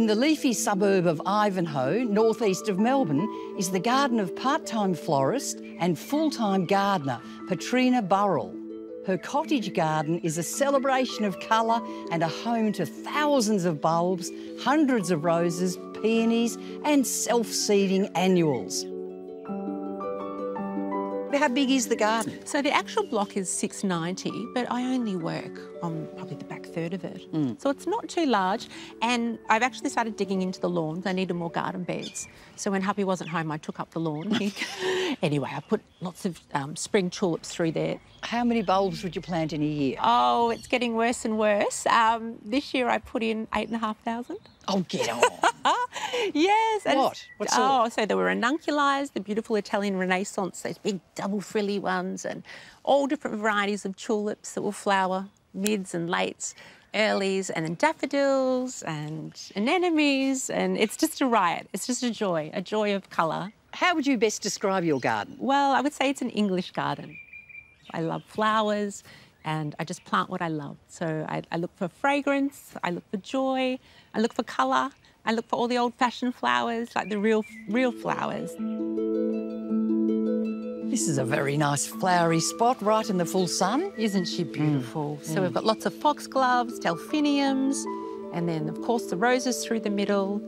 In the leafy suburb of Ivanhoe, northeast of Melbourne, is the garden of part-time florist and full-time gardener, Petrina Burrill. Her cottage garden is a celebration of colour and a home to thousands of bulbs, hundreds of roses, peonies and self-seeding annuals. How big is the garden? So the actual block is 690, but I only work on probably the back third of it. Mm. So it's not too large. And I've actually started digging into the lawns. I needed more garden beds. So when hubby wasn't home, I took up the lawn. anyway, I put lots of um, spring tulips through there. How many bulbs would you plant in a year? Oh, it's getting worse and worse. Um, this year I put in eight and a half thousand. Oh, get on. yes. What? What Oh, so there were ranunculus, the beautiful Italian Renaissance, those big double frilly ones, and all different varieties of tulips that will flower mids and lates, earlies, and then daffodils and anemones, and it's just a riot. It's just a joy, a joy of colour. How would you best describe your garden? Well, I would say it's an English garden. I love flowers and I just plant what I love. So I, I look for fragrance, I look for joy, I look for colour, I look for all the old-fashioned flowers, like the real, real flowers. This is a very nice flowery spot right in the full sun. Isn't she beautiful? Mm. So mm. we've got lots of foxgloves, delphiniums, and then, of course, the roses through the middle.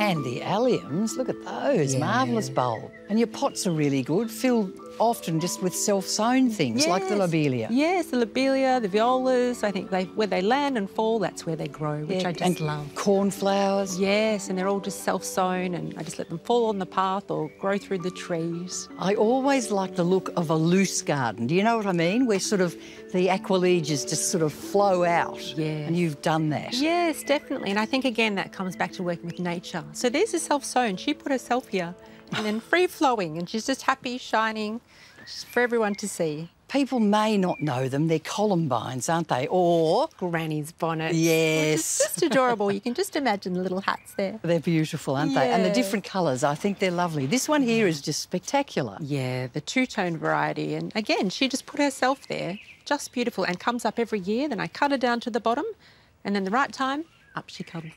And the alliums, look at those, yeah. marvellous bulb. And your pots are really good, filled often just with self-sown things yes. like the lobelia. Yes, the lobelia, the violas. I think they where they land and fall, that's where they grow, which yeah, I just and love. Cornflowers. Yes, and they're all just self-sown, and I just let them fall on the path or grow through the trees. I always like the look of a loose garden. Do you know what I mean? Where sort of the aquilegias just sort of flow out. Yeah. And you've done that. Yes, definitely. And I think again that comes back to working with nature. So there's a self-sown. She put herself here and then free flowing, and she's just happy, shining, just for everyone to see. People may not know them. They're columbines, aren't they? Or Granny's bonnet. Yes. just adorable. you can just imagine the little hats there. They're beautiful, aren't yeah. they? And the different colours, I think they're lovely. This one here is just spectacular. Yeah, the two-tone variety. And again, she just put herself there, just beautiful, and comes up every year. Then I cut her down to the bottom, and then the right time, up she comes.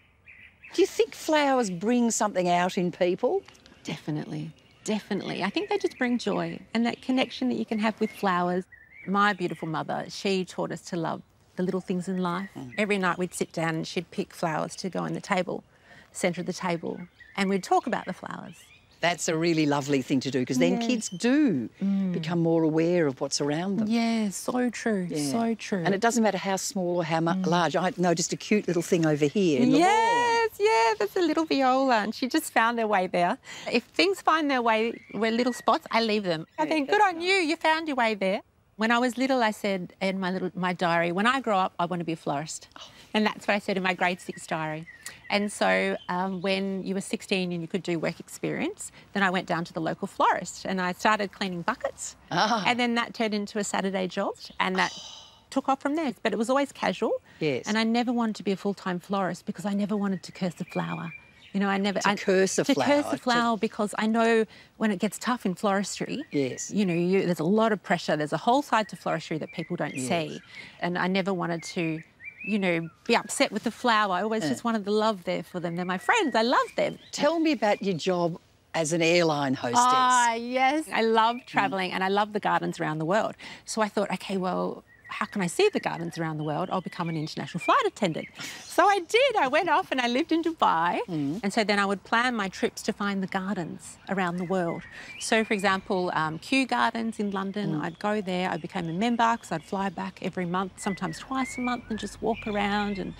Do you think flowers bring something out in people? Definitely, definitely. I think they just bring joy and that connection that you can have with flowers. My beautiful mother, she taught us to love the little things in life. Mm. Every night we'd sit down and she'd pick flowers to go on the table, centre of the table, and we'd talk about the flowers. That's a really lovely thing to do because then yeah. kids do mm. become more aware of what's around them. Yeah, so true, yeah. so true. And it doesn't matter how small or how mm. large. I noticed a cute little thing over here in the Yes, yeah, there's a little viola and she just found their way there. If things find their way where little spots, I leave them. I think, good on you, you found your way there. When I was little, I said in my little my diary, when I grow up, I want to be a florist. Oh. And that's what I said in my grade six diary. And so um, when you were 16 and you could do work experience, then I went down to the local florist and I started cleaning buckets. Ah. And then that turned into a Saturday job and that took off from there. But it was always casual. Yes. And I never wanted to be a full-time florist because I never wanted to curse a flower. You know, I never to I, curse a to flower. To curse a flower to... because I know when it gets tough in floristry. Yes. You know, you, there's a lot of pressure. There's a whole side to floristry that people don't yes. see, and I never wanted to you know, be upset with the flower. I always just wanted the love there for them. They're my friends. I love them. Tell me about your job as an airline hostess. Ah, yes. I love travelling mm. and I love the gardens around the world. So I thought, OK, well, how can I see the gardens around the world? I'll become an international flight attendant. So I did. I went off and I lived in Dubai. Mm. And so then I would plan my trips to find the gardens around the world. So, for example, um, Kew Gardens in London, mm. I'd go there. I became a member because I'd fly back every month, sometimes twice a month, and just walk around. And,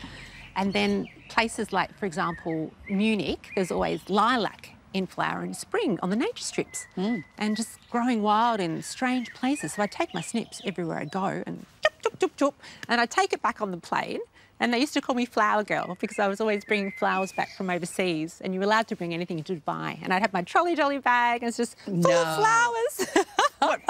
and then places like, for example, Munich, there's always lilac in flower in spring on the nature strips mm. and just growing wild in strange places. So I take my snips everywhere I go and choop, choop, choop, and I take it back on the plane. And they used to call me Flower Girl because I was always bringing flowers back from overseas and you were allowed to bring anything into Dubai. And I'd have my trolley dolly bag and it's just full no. of flowers.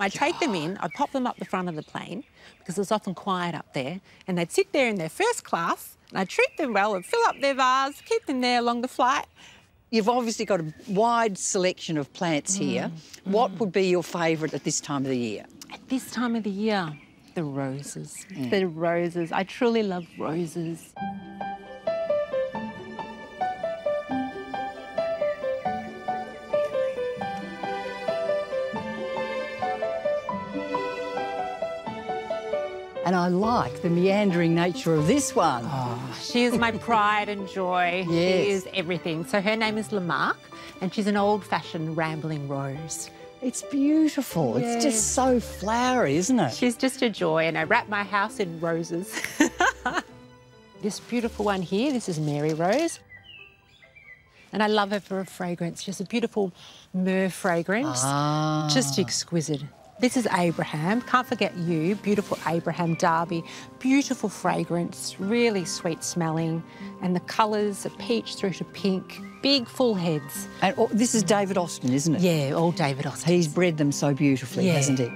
I'd take them in, I'd pop them up the front of the plane because it was often quiet up there and they'd sit there in their first class and I'd treat them well and fill up their vase, keep them there along the flight You've obviously got a wide selection of plants here. Mm. What mm. would be your favourite at this time of the year? At this time of the year, the roses. Mm. The roses. I truly love roses. And I like the meandering nature of this one. Oh. She is my pride and joy. Yes. She is everything. So her name is Lamarque, and she's an old fashioned rambling rose. It's beautiful. It's just so flowery, isn't it? She's just a joy, and I wrap my house in roses. this beautiful one here, this is Mary Rose. And I love her for her fragrance. She has a beautiful myrrh fragrance. Ah. Just exquisite. This is Abraham. Can't forget you. Beautiful Abraham Darby. Beautiful fragrance, really sweet smelling. And the colours are peach through to pink. Big full heads. And oh, this is David Austin, isn't it? Yeah, all David Austin. He's bred them so beautifully, Yeah. hasn't he?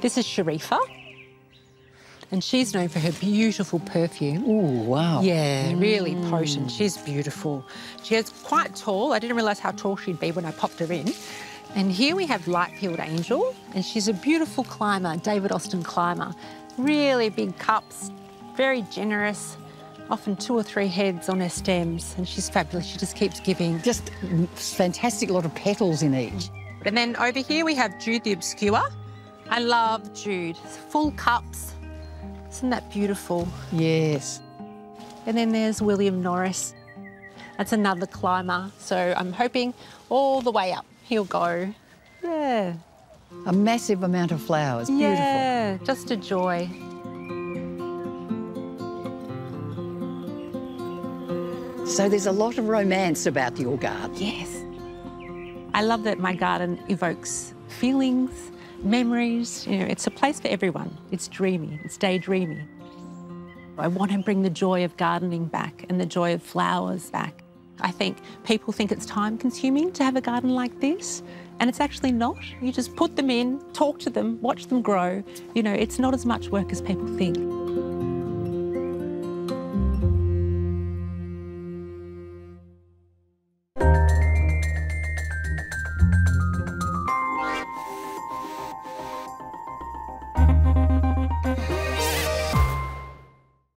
This is Sharifa. And she's known for her beautiful perfume. Oh, wow. Yeah, really mm. potent. She's beautiful. She is quite tall. I didn't realise how tall she'd be when I popped her in. And here we have Lichfield Angel, and she's a beautiful climber, David Austin climber. Really big cups, very generous, often two or three heads on her stems, and she's fabulous. She just keeps giving. Just fantastic lot of petals in each. And then over here we have Jude the Obscure. I love Jude. Full cups. Isn't that beautiful? Yes. And then there's William Morris. That's another climber. So I'm hoping all the way up he'll go. Yeah. A massive amount of flowers. Beautiful. Yeah, just a joy. So there's a lot of romance about your garden. Yes. I love that my garden evokes feelings, memories. You know, it's a place for everyone. It's dreamy, it's daydreamy. I want to bring the joy of gardening back and the joy of flowers back. I think people think it's time consuming to have a garden like this, and it's actually not. You just put them in, talk to them, watch them grow. You know, it's not as much work as people think.